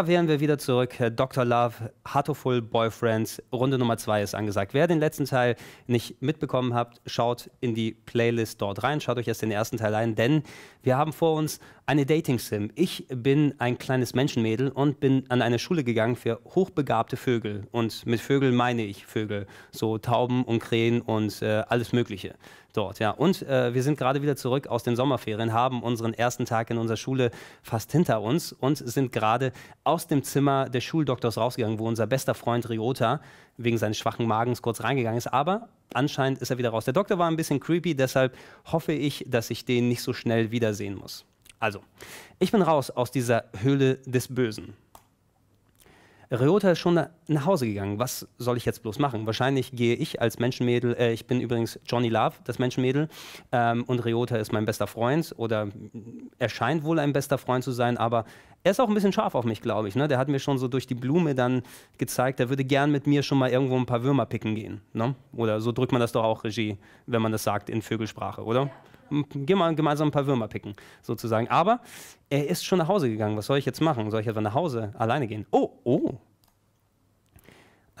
Da wären wir wieder zurück. Dr. Love, Heartful Boyfriends, Runde Nummer 2 ist angesagt. Wer den letzten Teil nicht mitbekommen habt, schaut in die Playlist dort rein. Schaut euch erst den ersten Teil ein, denn wir haben vor uns eine Dating-Sim. Ich bin ein kleines Menschenmädel und bin an eine Schule gegangen für hochbegabte Vögel. Und mit Vögel meine ich Vögel, so Tauben und Krähen und äh, alles Mögliche dort. Ja. Und äh, wir sind gerade wieder zurück aus den Sommerferien, haben unseren ersten Tag in unserer Schule fast hinter uns und sind gerade aus dem Zimmer des Schuldoktors rausgegangen, wo unser bester Freund Riota wegen seines schwachen Magens kurz reingegangen ist. Aber anscheinend ist er wieder raus. Der Doktor war ein bisschen creepy, deshalb hoffe ich, dass ich den nicht so schnell wiedersehen muss. Also, ich bin raus aus dieser Höhle des Bösen. Ryota ist schon nach Hause gegangen. Was soll ich jetzt bloß machen? Wahrscheinlich gehe ich als Menschenmädel, äh, ich bin übrigens Johnny Love, das Menschenmädel, ähm, und Ryota ist mein bester Freund oder er scheint wohl ein bester Freund zu sein, aber er ist auch ein bisschen scharf auf mich, glaube ich. Ne? Der hat mir schon so durch die Blume dann gezeigt, er würde gern mit mir schon mal irgendwo ein paar Würmer picken gehen. Ne? Oder so drückt man das doch auch Regie, wenn man das sagt in Vögelsprache, oder? Ja geh mal gemeinsam ein paar Würmer picken, sozusagen. Aber er ist schon nach Hause gegangen. Was soll ich jetzt machen? Soll ich etwa nach Hause alleine gehen? Oh, oh,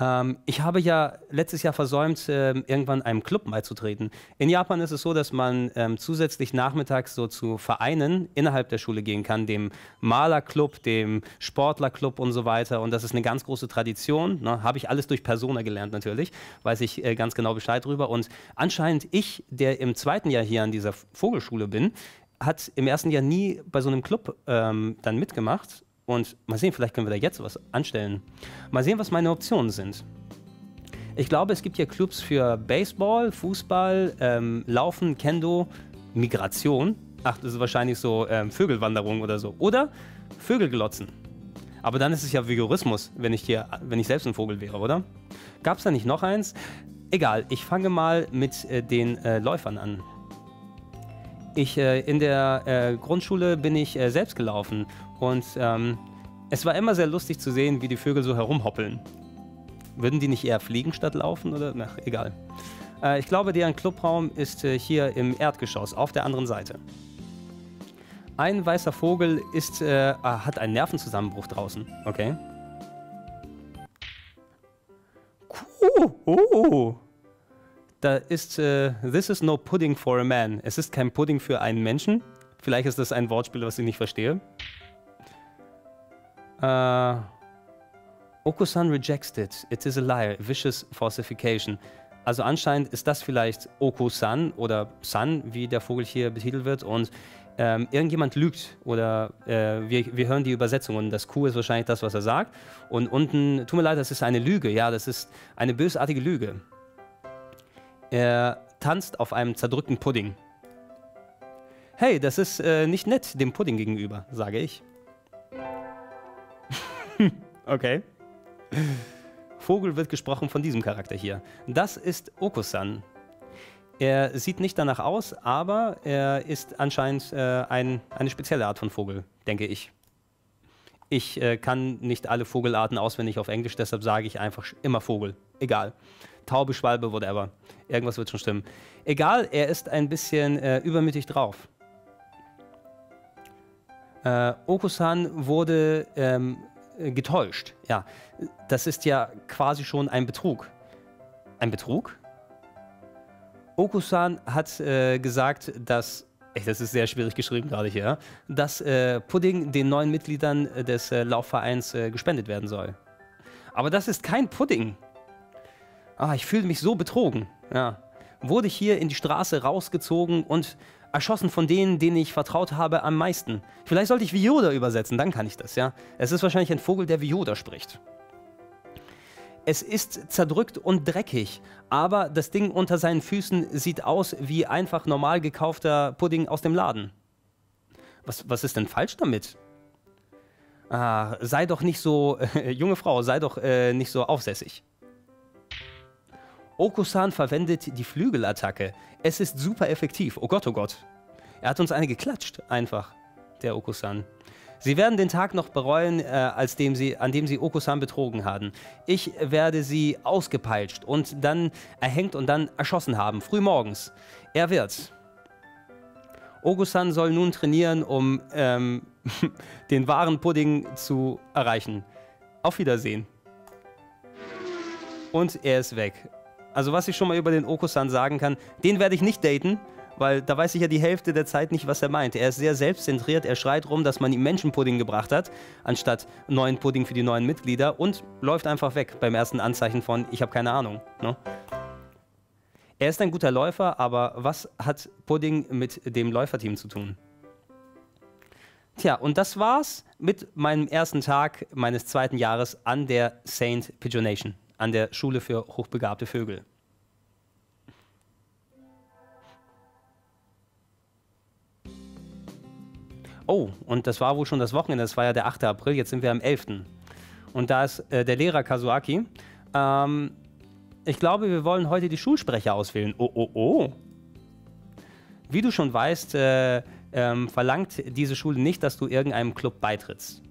ähm, ich habe ja letztes Jahr versäumt, äh, irgendwann einem Club beizutreten. In Japan ist es so, dass man ähm, zusätzlich nachmittags so zu Vereinen innerhalb der Schule gehen kann, dem Malerclub, dem Sportlerclub und so weiter. Und das ist eine ganz große Tradition. Ne? Habe ich alles durch Persona gelernt natürlich, weiß ich äh, ganz genau Bescheid drüber. Und anscheinend ich, der im zweiten Jahr hier an dieser Vogelschule bin, hat im ersten Jahr nie bei so einem Club ähm, dann mitgemacht und mal sehen, vielleicht können wir da jetzt was anstellen. Mal sehen, was meine Optionen sind. Ich glaube, es gibt hier Clubs für Baseball, Fußball, ähm, Laufen, Kendo, Migration. Ach, das ist wahrscheinlich so ähm, Vögelwanderung oder so. Oder Vögelglotzen. Aber dann ist es ja Vigorismus, wenn ich hier, wenn ich selbst ein Vogel wäre, oder? Gab es da nicht noch eins? Egal, ich fange mal mit äh, den äh, Läufern an. Ich, äh, in der äh, Grundschule bin ich äh, selbst gelaufen und ähm, es war immer sehr lustig zu sehen, wie die Vögel so herumhoppeln. Würden die nicht eher fliegen statt laufen oder? Ach, egal. Äh, ich glaube, deren Clubraum ist äh, hier im Erdgeschoss, auf der anderen Seite. Ein weißer Vogel ist, äh, ah, hat einen Nervenzusammenbruch draußen. Okay. Oh, oh. Da ist, äh, this is no pudding for a man. Es ist kein Pudding für einen Menschen. Vielleicht ist das ein Wortspiel, was ich nicht verstehe. Uh, Okusan rejects it. It is a lie, vicious falsification. Also anscheinend ist das vielleicht Okusan oder San, wie der Vogel hier betitelt wird. Und ähm, irgendjemand lügt oder äh, wir, wir hören die Übersetzung und das Q ist wahrscheinlich das, was er sagt. Und unten, tut mir leid, das ist eine Lüge. Ja, das ist eine bösartige Lüge. Er tanzt auf einem zerdrückten Pudding. Hey, das ist äh, nicht nett dem Pudding gegenüber, sage ich. okay. Vogel wird gesprochen von diesem Charakter hier. Das ist Okusan. Er sieht nicht danach aus, aber er ist anscheinend äh, ein, eine spezielle Art von Vogel, denke ich. Ich äh, kann nicht alle Vogelarten auswendig auf Englisch, deshalb sage ich einfach immer Vogel. Egal. Taube, Schwalbe, whatever. Irgendwas wird schon stimmen. Egal, er ist ein bisschen äh, übermütig drauf. Äh, Okusan wurde ähm, äh, getäuscht. Ja, das ist ja quasi schon ein Betrug. Ein Betrug? Okusan hat äh, gesagt, dass, ey, das ist sehr schwierig geschrieben gerade hier, dass äh, Pudding den neuen Mitgliedern äh, des äh, Laufvereins äh, gespendet werden soll. Aber das ist kein Pudding. Ah, ich fühle mich so betrogen. Ja. Wurde hier in die Straße rausgezogen und erschossen von denen, denen ich vertraut habe, am meisten. Vielleicht sollte ich wie Yoda übersetzen, dann kann ich das, ja. Es ist wahrscheinlich ein Vogel, der wie Yoda spricht. Es ist zerdrückt und dreckig, aber das Ding unter seinen Füßen sieht aus wie einfach normal gekaufter Pudding aus dem Laden. Was, was ist denn falsch damit? Ah, sei doch nicht so, äh, junge Frau, sei doch äh, nicht so aufsässig. Okusan verwendet die Flügelattacke. Es ist super effektiv. Oh Gott, oh Gott. Er hat uns eine geklatscht, einfach, der Okusan. Sie werden den Tag noch bereuen, äh, als dem sie, an dem sie Okusan betrogen haben. Ich werde sie ausgepeitscht und dann erhängt und dann erschossen haben, früh morgens. Er wird. Okusan soll nun trainieren, um ähm, den wahren Pudding zu erreichen. Auf Wiedersehen. Und er ist weg. Also was ich schon mal über den Okusan sagen kann, den werde ich nicht daten, weil da weiß ich ja die Hälfte der Zeit nicht, was er meint. Er ist sehr selbstzentriert, er schreit rum, dass man ihm Menschenpudding gebracht hat, anstatt neuen Pudding für die neuen Mitglieder und läuft einfach weg beim ersten Anzeichen von, ich habe keine Ahnung. Ne? Er ist ein guter Läufer, aber was hat Pudding mit dem Läuferteam zu tun? Tja, und das war's mit meinem ersten Tag meines zweiten Jahres an der Saint Pigeonation, an der Schule für hochbegabte Vögel. Oh, und das war wohl schon das Wochenende, das war ja der 8. April, jetzt sind wir am 11. Und da ist äh, der Lehrer Kazuaki. Ähm, ich glaube, wir wollen heute die Schulsprecher auswählen. Oh, oh, oh. Wie du schon weißt, äh, ähm, verlangt diese Schule nicht, dass du irgendeinem Club beitrittst.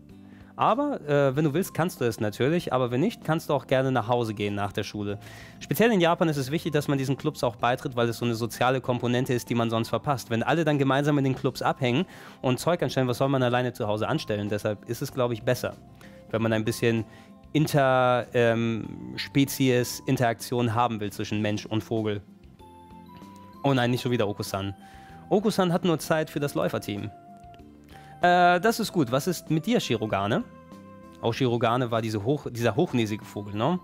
Aber äh, wenn du willst, kannst du es natürlich. Aber wenn nicht, kannst du auch gerne nach Hause gehen nach der Schule. Speziell in Japan ist es wichtig, dass man diesen Clubs auch beitritt, weil es so eine soziale Komponente ist, die man sonst verpasst. Wenn alle dann gemeinsam in den Clubs abhängen und Zeug anstellen, was soll man alleine zu Hause anstellen? Deshalb ist es, glaube ich, besser, wenn man ein bisschen Interspezies-Interaktion ähm, haben will zwischen Mensch und Vogel. Oh nein, nicht schon wieder Okusan. Okusan hat nur Zeit für das Läuferteam. Äh, das ist gut. Was ist mit dir, Shirogane? Auch Shirogane war diese hoch, dieser hochnäsige Vogel, ne?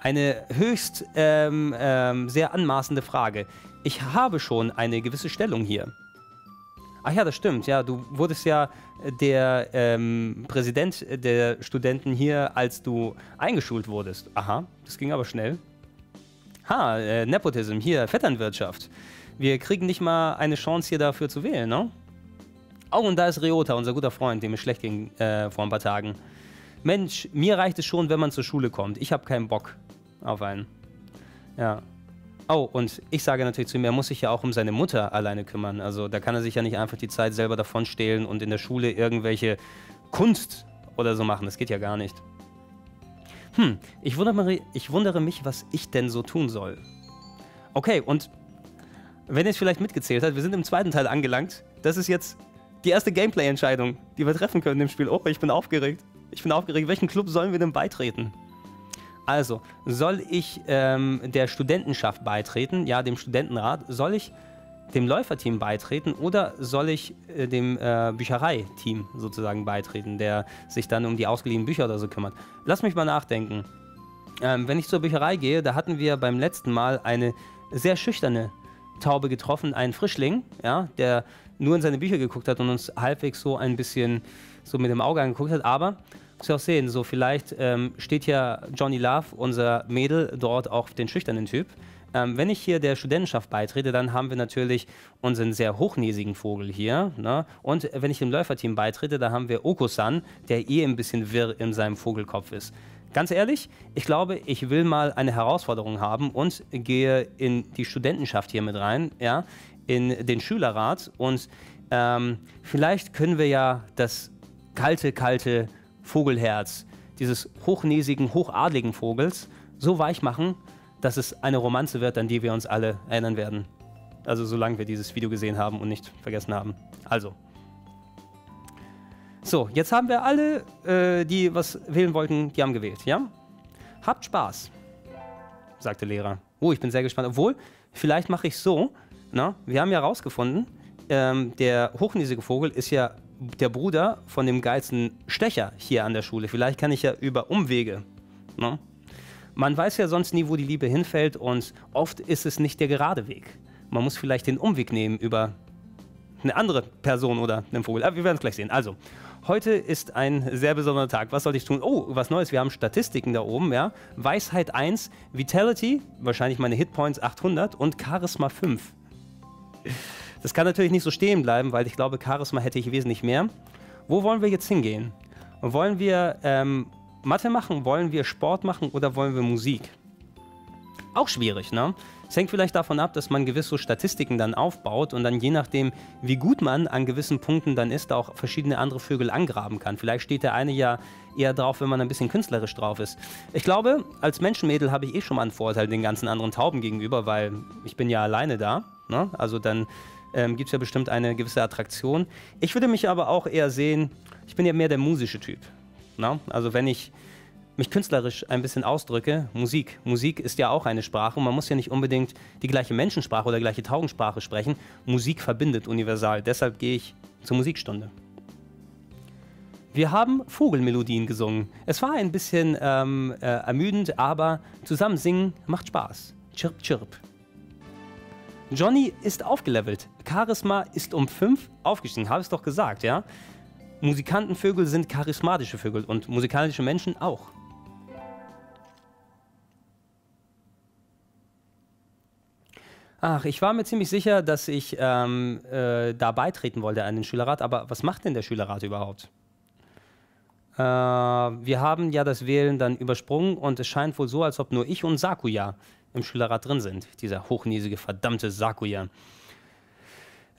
Eine höchst ähm, ähm, sehr anmaßende Frage. Ich habe schon eine gewisse Stellung hier. Ach ja, das stimmt. Ja, du wurdest ja der ähm, Präsident der Studenten hier, als du eingeschult wurdest. Aha, das ging aber schnell. Ha, äh, Nepotism, hier, Vetternwirtschaft. Wir kriegen nicht mal eine Chance hier dafür zu wählen, ne? Oh, und da ist Ryota, unser guter Freund, dem es schlecht ging äh, vor ein paar Tagen. Mensch, mir reicht es schon, wenn man zur Schule kommt. Ich habe keinen Bock auf einen. Ja. Oh, und ich sage natürlich zu ihm, er muss sich ja auch um seine Mutter alleine kümmern. Also da kann er sich ja nicht einfach die Zeit selber davon stehlen und in der Schule irgendwelche Kunst oder so machen. Das geht ja gar nicht. Hm, ich wundere, ich wundere mich, was ich denn so tun soll. Okay, und wenn ihr es vielleicht mitgezählt habt, wir sind im zweiten Teil angelangt. Das ist jetzt die erste Gameplay-Entscheidung, die wir treffen können im Spiel. Oh, ich bin aufgeregt. Ich bin aufgeregt. Welchen Club sollen wir denn beitreten? Also, soll ich ähm, der Studentenschaft beitreten, ja, dem Studentenrat? Soll ich dem Läuferteam beitreten oder soll ich äh, dem äh, Büchereiteam sozusagen beitreten, der sich dann um die ausgeliehenen Bücher oder so kümmert? Lass mich mal nachdenken. Ähm, wenn ich zur Bücherei gehe, da hatten wir beim letzten Mal eine sehr schüchterne Taube getroffen, einen Frischling, ja, der nur in seine Bücher geguckt hat und uns halbwegs so ein bisschen so mit dem Auge angeguckt hat, aber muss ja auch sehen, so vielleicht ähm, steht ja Johnny Love, unser Mädel, dort auch den schüchternen Typ. Ähm, wenn ich hier der Studentenschaft beitrete, dann haben wir natürlich unseren sehr hochnäsigen Vogel hier. Ne? Und wenn ich dem Läuferteam beitrete, da haben wir Okusan, der eh ein bisschen wirr in seinem Vogelkopf ist. Ganz ehrlich, ich glaube, ich will mal eine Herausforderung haben und gehe in die Studentenschaft hier mit rein, ja, in den Schülerrat und ähm, vielleicht können wir ja das kalte, kalte Vogelherz dieses hochnäsigen, hochadligen Vogels so weich machen, dass es eine Romanze wird, an die wir uns alle erinnern werden. Also solange wir dieses Video gesehen haben und nicht vergessen haben. Also. So, jetzt haben wir alle, äh, die was wählen wollten, die haben gewählt, ja? Habt Spaß, sagte Lehrer. Oh, ich bin sehr gespannt. Obwohl, vielleicht mache ich so, na, wir haben ja herausgefunden, ähm, der hochnäsige Vogel ist ja der Bruder von dem geilsten Stecher hier an der Schule. Vielleicht kann ich ja über Umwege. Ne? Man weiß ja sonst nie, wo die Liebe hinfällt und oft ist es nicht der gerade Weg. Man muss vielleicht den Umweg nehmen über eine andere Person oder einen Vogel. Aber wir werden es gleich sehen. Also, heute ist ein sehr besonderer Tag. Was soll ich tun? Oh, was Neues. Wir haben Statistiken da oben. Ja? Weisheit 1, Vitality, wahrscheinlich meine Hitpoints 800 und Charisma 5. Das kann natürlich nicht so stehen bleiben, weil ich glaube, Charisma hätte ich wesentlich mehr. Wo wollen wir jetzt hingehen? Wollen wir ähm, Mathe machen? Wollen wir Sport machen? Oder wollen wir Musik? Auch schwierig, ne? Es hängt vielleicht davon ab, dass man gewisse Statistiken dann aufbaut und dann je nachdem, wie gut man an gewissen Punkten dann ist, auch verschiedene andere Vögel angraben kann. Vielleicht steht der eine ja eher drauf, wenn man ein bisschen künstlerisch drauf ist. Ich glaube, als Menschenmädel habe ich eh schon mal einen Vorteil den ganzen anderen Tauben gegenüber, weil ich bin ja alleine da. Ne? Also dann ähm, gibt es ja bestimmt eine gewisse Attraktion. Ich würde mich aber auch eher sehen, ich bin ja mehr der musische Typ. Na? Also wenn ich mich künstlerisch ein bisschen ausdrücke, Musik. Musik ist ja auch eine Sprache und man muss ja nicht unbedingt die gleiche Menschensprache oder gleiche Taugensprache sprechen. Musik verbindet universal. Deshalb gehe ich zur Musikstunde. Wir haben Vogelmelodien gesungen. Es war ein bisschen ähm, äh, ermüdend, aber zusammen singen macht Spaß. Chirp, chirp. Johnny ist aufgelevelt. Charisma ist um 5 aufgestiegen. Habe es doch gesagt, ja? Musikantenvögel sind charismatische Vögel und musikalische Menschen auch. Ach, ich war mir ziemlich sicher, dass ich ähm, äh, da beitreten wollte an den Schülerrat, aber was macht denn der Schülerrat überhaupt? Äh, wir haben ja das Wählen dann übersprungen und es scheint wohl so, als ob nur ich und Sakuya im Schülerrat drin sind. Dieser hochnäsige, verdammte Sakuya.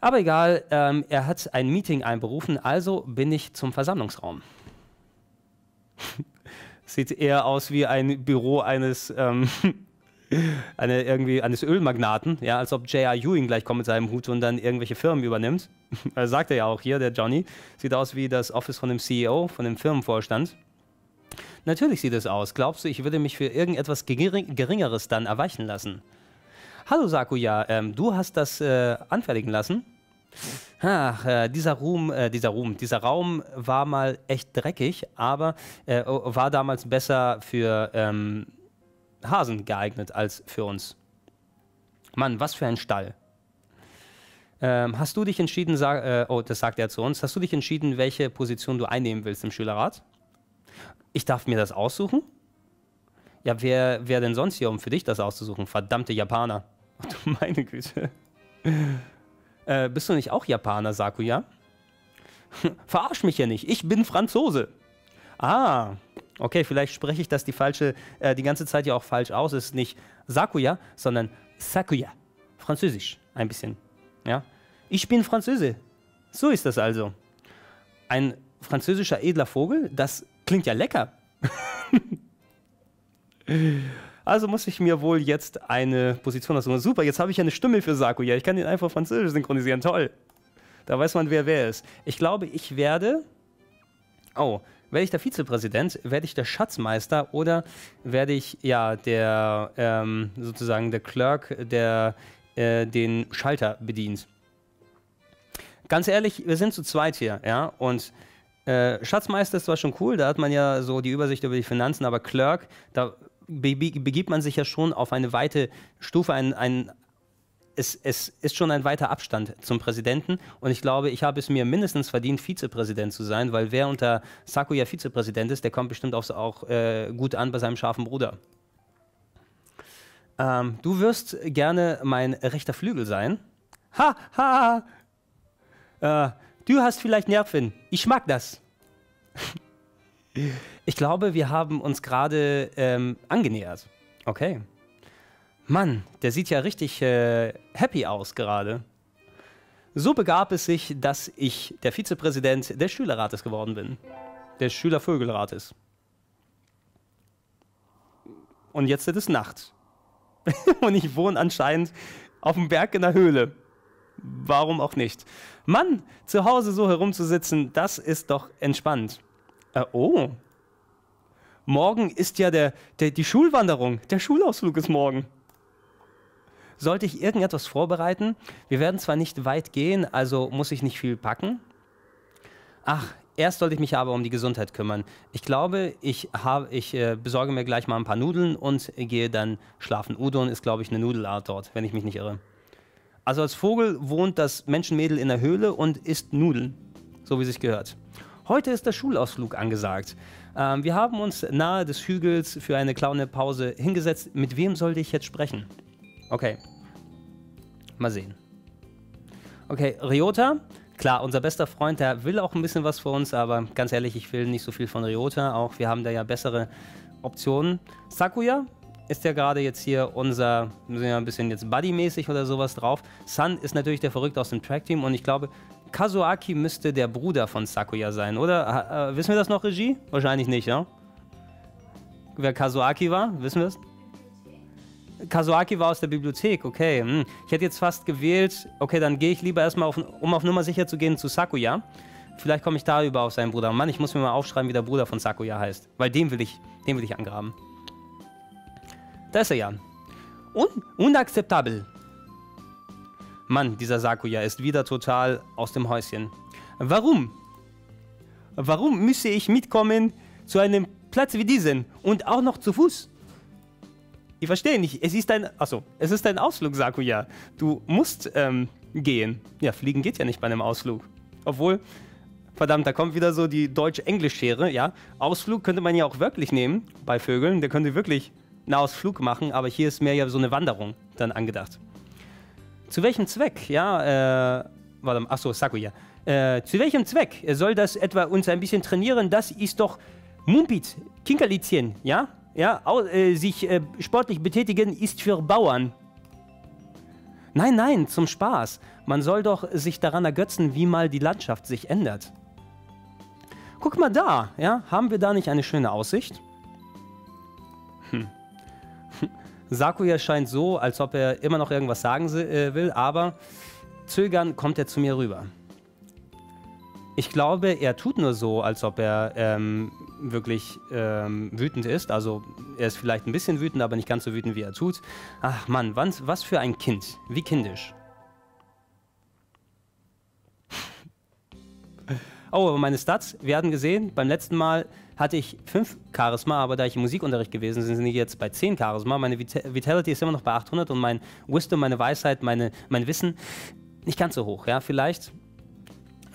Aber egal, ähm, er hat ein Meeting einberufen, also bin ich zum Versammlungsraum. Sieht eher aus wie ein Büro eines ähm, eine, irgendwie eines Ölmagnaten, ja, als ob J.R. Ewing gleich kommt mit seinem Hut und dann irgendwelche Firmen übernimmt. Sagt er ja auch hier, der Johnny. Sieht aus wie das Office von dem CEO, von dem Firmenvorstand. Natürlich sieht es aus. Glaubst du, ich würde mich für irgendetwas Geringeres dann erweichen lassen? Hallo Sakuya, ähm, du hast das äh, anfertigen lassen? Ach, äh, dieser Ruhm, äh, dieser Ruhm, dieser Raum war mal echt dreckig, aber äh, war damals besser für ähm, Hasen geeignet als für uns. Mann, was für ein Stall. Ähm, hast du dich entschieden, sag, äh, oh, das sagt er zu uns, hast du dich entschieden, welche Position du einnehmen willst im Schülerrat? Ich darf mir das aussuchen? Ja, wer, wer denn sonst hier, um für dich das auszusuchen? Verdammte Japaner. Oh, meine Güte. Äh, bist du nicht auch Japaner, Sakuya? Verarsch mich ja nicht, ich bin Franzose. Ah, Okay, vielleicht spreche ich das die falsche, äh, die ganze Zeit ja auch falsch aus. Es ist nicht Sakuya, sondern Sakuya. Französisch, ein bisschen. Ja? Ich bin Französe. So ist das also. Ein französischer edler Vogel, das klingt ja lecker. also muss ich mir wohl jetzt eine Position aussuchen. Super, jetzt habe ich eine Stimme für Sakuya. Ich kann ihn einfach französisch synchronisieren. Toll. Da weiß man, wer wer ist. Ich glaube, ich werde. Oh, werde ich der Vizepräsident, werde ich der Schatzmeister oder werde ich ja der ähm, sozusagen der Clerk, der äh, den Schalter bedient. Ganz ehrlich, wir sind zu zweit hier, ja, und äh, Schatzmeister ist zwar schon cool, da hat man ja so die Übersicht über die Finanzen, aber Clerk, da begibt man sich ja schon auf eine weite Stufe, ein, ein es, es, ist schon ein weiter Abstand zum Präsidenten und ich glaube, ich habe es mir mindestens verdient, Vizepräsident zu sein, weil wer unter Sakuya Vizepräsident ist, der kommt bestimmt auch, auch äh, gut an bei seinem scharfen Bruder. Ähm, du wirst gerne mein rechter Flügel sein. Ha, ha, äh, du hast vielleicht Nerven. Ich mag das. ich glaube, wir haben uns gerade ähm, angenähert. Okay. Mann, der sieht ja richtig äh, happy aus gerade. So begab es sich, dass ich der Vizepräsident des Schülerrates geworden bin. Des Schülervögelrates. Und jetzt ist es Nacht. Und ich wohne anscheinend auf dem Berg in der Höhle. Warum auch nicht? Mann, zu Hause so herumzusitzen, das ist doch entspannt. Äh, oh. Morgen ist ja der, der, die Schulwanderung. Der Schulausflug ist morgen. Sollte ich irgendetwas vorbereiten? Wir werden zwar nicht weit gehen, also muss ich nicht viel packen. Ach, erst sollte ich mich aber um die Gesundheit kümmern. Ich glaube, ich, hab, ich äh, besorge mir gleich mal ein paar Nudeln und gehe dann schlafen. Udon ist, glaube ich, eine Nudelart dort, wenn ich mich nicht irre. Also als Vogel wohnt das Menschenmädel in der Höhle und isst Nudeln, so wie sich gehört. Heute ist der Schulausflug angesagt. Ähm, wir haben uns nahe des Hügels für eine kleine Pause hingesetzt. Mit wem sollte ich jetzt sprechen? Okay. Mal sehen. Okay, Ryota. Klar, unser bester Freund, der will auch ein bisschen was für uns, aber ganz ehrlich, ich will nicht so viel von Ryota. Auch wir haben da ja bessere Optionen. Sakuya ist ja gerade jetzt hier unser, wir sind ja ein bisschen jetzt Buddy-mäßig oder sowas drauf. Sun ist natürlich der Verrückte aus dem Track-Team und ich glaube, Kazuaki müsste der Bruder von Sakuya sein, oder? Äh, wissen wir das noch, Regie? Wahrscheinlich nicht, ja? Wer Kazuaki war, wissen wir es? Kazuaki war aus der Bibliothek, okay. Hm. Ich hätte jetzt fast gewählt, okay, dann gehe ich lieber erstmal, auf, um auf Nummer sicher zu gehen, zu Sakuya. Vielleicht komme ich darüber auf seinen Bruder. Mann, ich muss mir mal aufschreiben, wie der Bruder von Sakuya heißt. Weil den will ich, den will ich angraben. Da ist er ja. Un unakzeptabel. Mann, dieser Sakuya ist wieder total aus dem Häuschen. Warum? Warum müsse ich mitkommen zu einem Platz wie diesen und auch noch zu Fuß? Ich verstehe nicht. Es ist ein, achso, es ist ein Ausflug, Sakuya. Du musst ähm, gehen. Ja, fliegen geht ja nicht bei einem Ausflug. Obwohl, verdammt, da kommt wieder so die deutsch-englisch-Schere, ja. Ausflug könnte man ja auch wirklich nehmen bei Vögeln. Der könnte wirklich einen Ausflug machen, aber hier ist mehr ja so eine Wanderung dann angedacht. Zu welchem Zweck, ja, äh, warte mal, achso, Sakuya. Äh, zu welchem Zweck soll das etwa uns ein bisschen trainieren? Das ist doch Mumpit, Kinkerlitzchen, ja? Ja, äh, sich äh, sportlich betätigen ist für Bauern. Nein, nein, zum Spaß. Man soll doch sich daran ergötzen, wie mal die Landschaft sich ändert. Guck mal da, ja, haben wir da nicht eine schöne Aussicht? Hm. Sakuya scheint so, als ob er immer noch irgendwas sagen äh, will, aber zögern kommt er zu mir rüber. Ich glaube, er tut nur so, als ob er ähm, wirklich ähm, wütend ist. Also er ist vielleicht ein bisschen wütend, aber nicht ganz so wütend, wie er tut. Ach Mann, was, was für ein Kind. Wie kindisch. Oh, aber meine Stats, hatten gesehen, beim letzten Mal hatte ich 5 Charisma, aber da ich im Musikunterricht gewesen bin, sind ich jetzt bei 10 Charisma. Meine Vitality ist immer noch bei 800 und mein Wisdom, meine Weisheit, meine, mein Wissen nicht ganz so hoch. Ja, vielleicht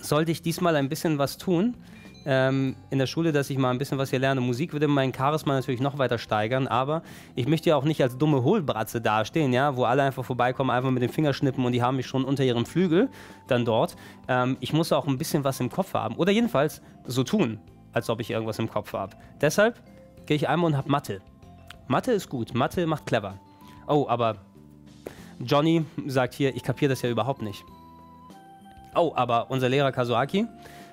sollte ich diesmal ein bisschen was tun ähm, in der Schule, dass ich mal ein bisschen was hier lerne. Musik würde mein Charisma natürlich noch weiter steigern, aber ich möchte ja auch nicht als dumme Hohlbratze dastehen, ja, wo alle einfach vorbeikommen, einfach mit dem Finger schnippen und die haben mich schon unter ihrem Flügel dann dort. Ähm, ich muss auch ein bisschen was im Kopf haben oder jedenfalls so tun, als ob ich irgendwas im Kopf habe. Deshalb gehe ich einmal und habe Mathe. Mathe ist gut, Mathe macht clever. Oh, aber Johnny sagt hier, ich kapiere das ja überhaupt nicht. Oh, aber unser Lehrer Kazuaki,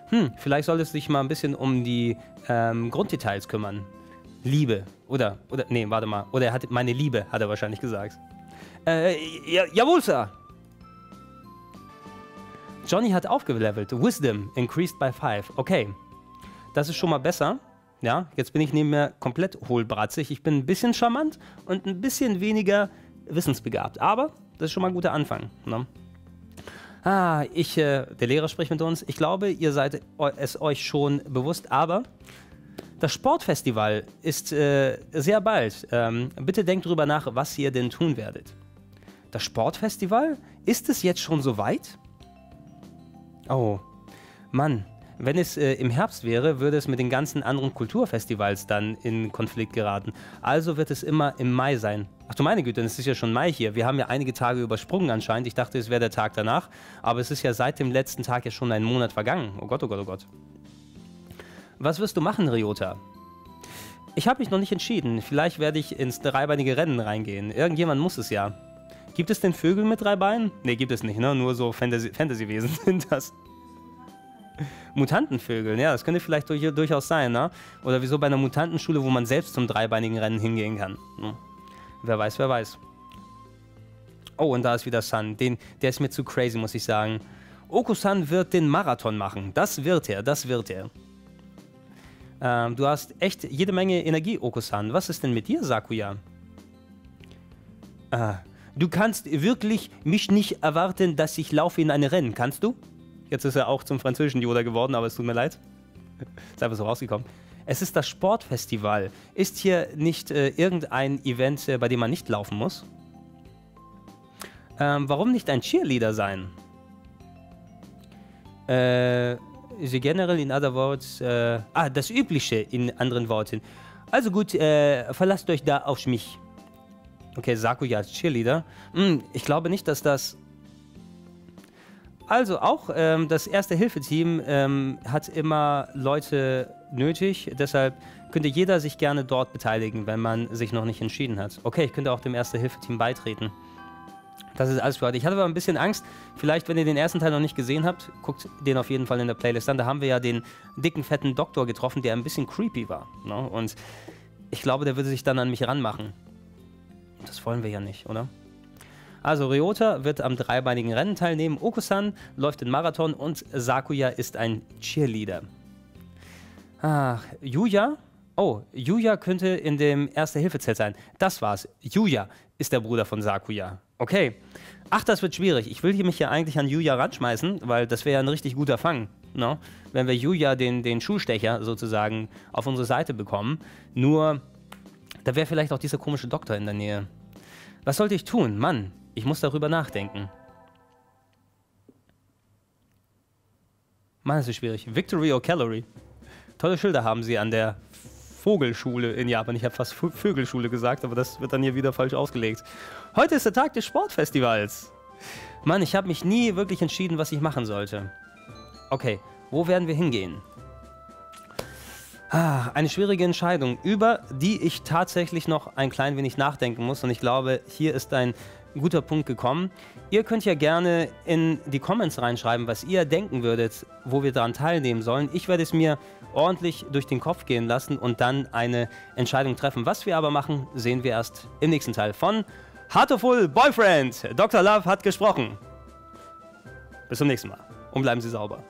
hm, vielleicht solltest du dich mal ein bisschen um die ähm, Grunddetails kümmern. Liebe. Oder, oder, nee, warte mal. Oder er hat, meine Liebe, hat er wahrscheinlich gesagt. Äh, ja, jawohl, Sir. Johnny hat aufgelevelt. Wisdom increased by 5. Okay. Das ist schon mal besser. Ja, jetzt bin ich neben mir komplett hohlbratzig. Ich bin ein bisschen charmant und ein bisschen weniger wissensbegabt. Aber das ist schon mal ein guter Anfang. Ne? Ah, ich, äh, der Lehrer spricht mit uns. Ich glaube, ihr seid es euch schon bewusst, aber das Sportfestival ist äh, sehr bald. Ähm, bitte denkt darüber nach, was ihr denn tun werdet. Das Sportfestival? Ist es jetzt schon so weit? Oh, Mann. Wenn es äh, im Herbst wäre, würde es mit den ganzen anderen Kulturfestivals dann in Konflikt geraten. Also wird es immer im Mai sein. Ach du meine Güte, es ist ja schon Mai hier. Wir haben ja einige Tage übersprungen anscheinend. Ich dachte, es wäre der Tag danach. Aber es ist ja seit dem letzten Tag ja schon ein Monat vergangen. Oh Gott, oh Gott, oh Gott. Was wirst du machen, Ryota? Ich habe mich noch nicht entschieden. Vielleicht werde ich ins dreibeinige Rennen reingehen. Irgendjemand muss es ja. Gibt es denn Vögel mit drei Beinen? Ne, gibt es nicht, ne? Nur so Fantasy Fantasy-Wesen sind das. Mutantenvögel, ja, das könnte vielleicht durchaus sein, ne? Oder wieso bei einer Mutantenschule, wo man selbst zum dreibeinigen Rennen hingehen kann. Ne? Wer weiß, wer weiß. Oh, und da ist wieder Sun. Den, der ist mir zu crazy, muss ich sagen. Okusan wird den Marathon machen. Das wird er, das wird er. Ähm, du hast echt jede Menge Energie, Okusan. Was ist denn mit dir, Sakuya? Ah, du kannst wirklich mich nicht erwarten, dass ich laufe in eine Rennen, kannst du? Jetzt ist er auch zum französischen Yoda geworden, aber es tut mir leid. ist einfach so rausgekommen. Es ist das Sportfestival. Ist hier nicht äh, irgendein Event, äh, bei dem man nicht laufen muss? Ähm, warum nicht ein Cheerleader sein? Äh, the general in other words, äh, ah, das Übliche in anderen Worten. Also gut, äh, verlasst euch da auf mich. Okay, Sakuya als Cheerleader. Hm, ich glaube nicht, dass das also auch ähm, das Erste-Hilfe-Team ähm, hat immer Leute nötig, deshalb könnte jeder sich gerne dort beteiligen, wenn man sich noch nicht entschieden hat. Okay, ich könnte auch dem Erste-Hilfe-Team beitreten. Das ist alles für heute. Ich hatte aber ein bisschen Angst, vielleicht, wenn ihr den ersten Teil noch nicht gesehen habt, guckt den auf jeden Fall in der Playlist an. Da haben wir ja den dicken, fetten Doktor getroffen, der ein bisschen creepy war. Ne? Und ich glaube, der würde sich dann an mich ranmachen. Das wollen wir ja nicht, oder? Also Ryota wird am dreibeinigen Rennen teilnehmen, Okusan läuft den Marathon und Sakuya ist ein Cheerleader. Ach, Yuya? Oh, Yuya könnte in dem Erste-Hilfe-Zelt sein. Das war's. Yuya ist der Bruder von Sakuya. Okay. Ach, das wird schwierig. Ich will hier mich ja eigentlich an Yuya ranschmeißen, weil das wäre ja ein richtig guter Fang. No? Ne? Wenn wir Yuya, den, den Schulstecher sozusagen, auf unsere Seite bekommen. Nur, da wäre vielleicht auch dieser komische Doktor in der Nähe. Was sollte ich tun? Mann, ich muss darüber nachdenken. Mann, das ist schwierig. Victory or Calorie? Tolle Schilder haben sie an der Vogelschule in Japan. Ich habe fast Vögelschule gesagt, aber das wird dann hier wieder falsch ausgelegt. Heute ist der Tag des Sportfestivals. Mann, ich habe mich nie wirklich entschieden, was ich machen sollte. Okay, wo werden wir hingehen? Ah, eine schwierige Entscheidung, über die ich tatsächlich noch ein klein wenig nachdenken muss. Und ich glaube, hier ist ein guter Punkt gekommen. Ihr könnt ja gerne in die Comments reinschreiben, was ihr denken würdet, wo wir daran teilnehmen sollen. Ich werde es mir ordentlich durch den Kopf gehen lassen und dann eine Entscheidung treffen. Was wir aber machen, sehen wir erst im nächsten Teil von Heartful Boyfriend. Dr. Love hat gesprochen. Bis zum nächsten Mal und bleiben Sie sauber.